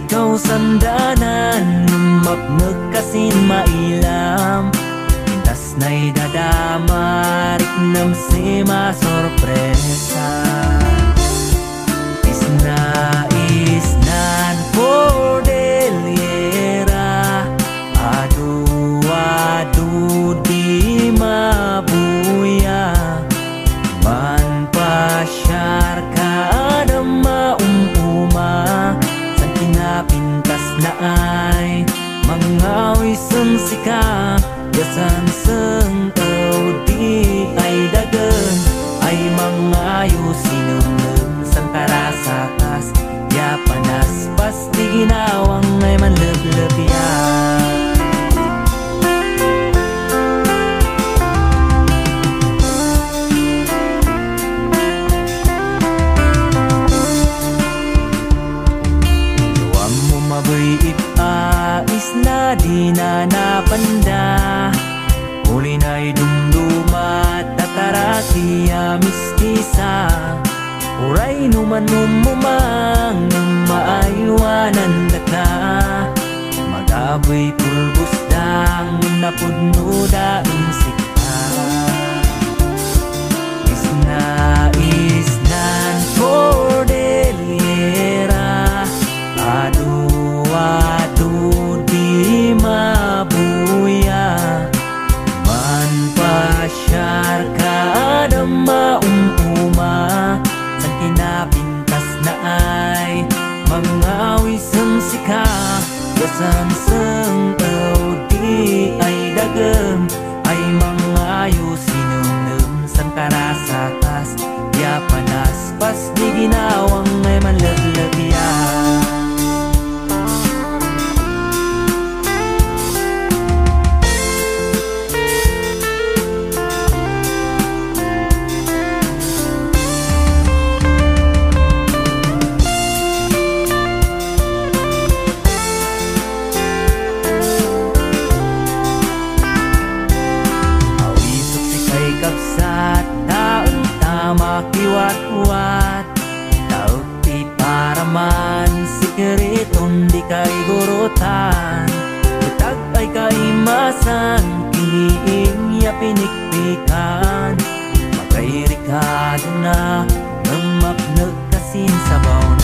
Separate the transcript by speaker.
Speaker 1: Nalikaw sandanan ngumapnag kasin mailam. Pintas na'y dadamarik nam si sorpresa Yasan sang di ay dagan Ay mga yusinum sang karasakas Ya panas pas di ginawang ay manlebleb tatarati mistisa Uray numan umumang maaywanan wisang sika Gasan sang di ay dagam. Ay mga yusinum sang karasakas Ya panas pas di ginawang kaimasan Kiniing ya pinikpikan. Makairikado na Ngamap nagkasin sa baon